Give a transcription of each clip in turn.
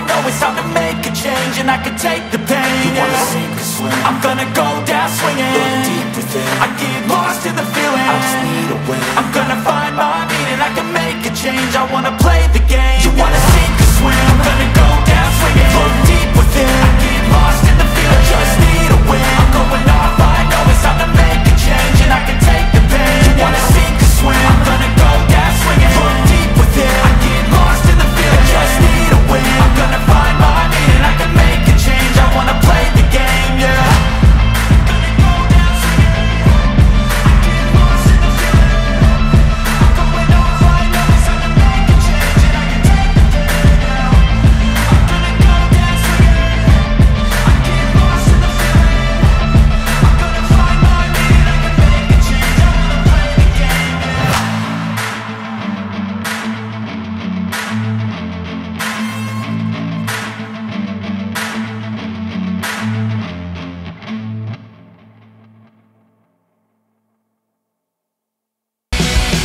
I know it's time to make a change And I can take the pain. You wanna yeah. sink or swim? I'm gonna go down swinging. Look deep within. I get lost in the feeling. I just need a win. I'm gonna find my meaning. I can make a change. I wanna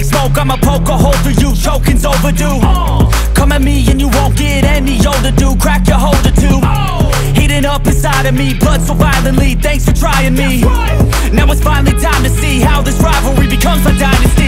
take smoke, I'ma poke a hole through you. Choking's overdue. Come at me and you won't get any older, dude. Crack your holder too Heating up inside of me, blood so violently Thanks for trying me. Now it's finally time to see How this rivalry becomes a dynasty